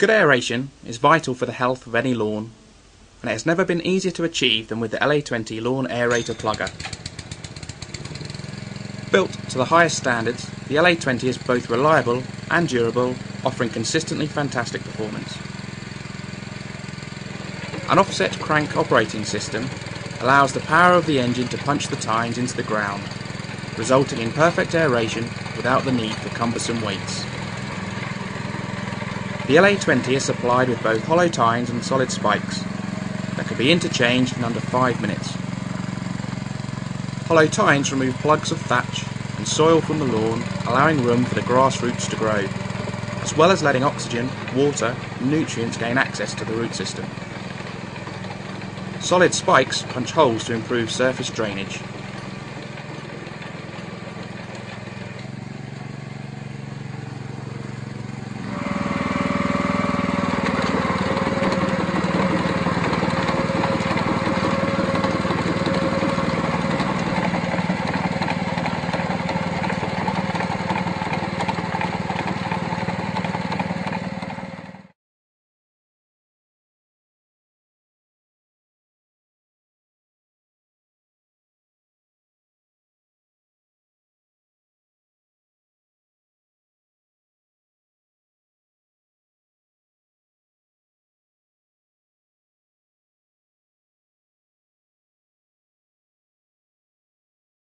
Good aeration is vital for the health of any lawn, and it has never been easier to achieve than with the LA20 Lawn Aerator Plugger. Built to the highest standards, the LA20 is both reliable and durable, offering consistently fantastic performance. An offset crank operating system allows the power of the engine to punch the tines into the ground, resulting in perfect aeration without the need for cumbersome weights. The LA20 is supplied with both hollow tines and solid spikes that can be interchanged in under 5 minutes. Hollow tines remove plugs of thatch and soil from the lawn, allowing room for the grass roots to grow, as well as letting oxygen, water and nutrients gain access to the root system. Solid spikes punch holes to improve surface drainage.